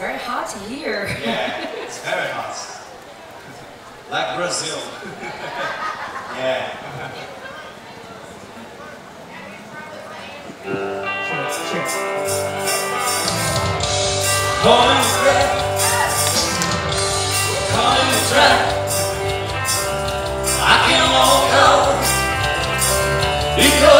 very hot here. yeah, it's very hot. Like Brazil. yeah. Holy Spirit, come the try. I can't walk out because.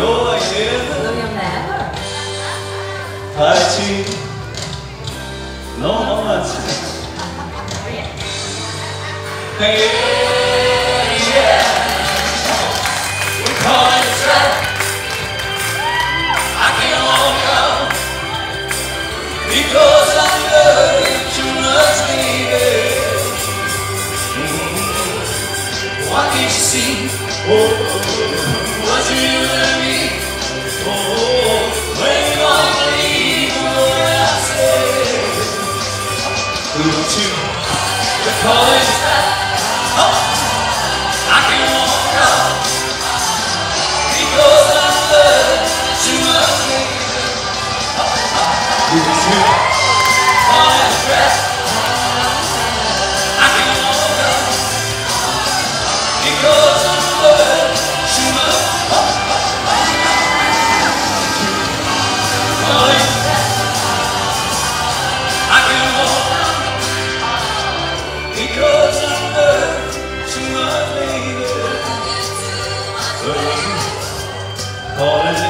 No idea. this. William Never. Party. No, no, no. Oh, hey. what did you see? Oh, what it you and me? Oh.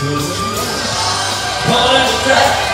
Pulling the back.